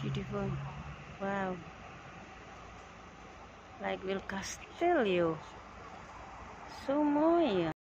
beautiful. Wow. Like will Castillo so mooi.